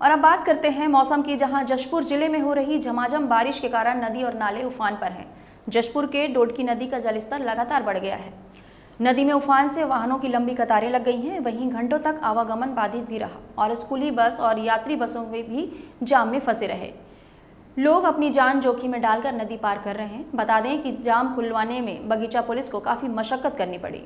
और अब बात करते हैं मौसम की, जहाँ जशपुर ज़िले में हो रही झमाझम बारिश के कारण नदी और नाले उफान पर हैं। जशपुर के डोडकी नदी का जलस्तर लगातार बढ़ गया है। नदी में उफान से वाहनों की लंबी कतारें लग गई हैं, वहीं घंटों तक आवागमन बाधित भी रहा और स्कूली बस और यात्री बसों में भी जाम में फंसे रहे। लोग अपनी जान जोखिम में डालकर नदी पार कर रहे हैं। बता दें कि जाम खुलवाने में बगीचा पुलिस को काफ़ी मशक्कत करनी पड़ी।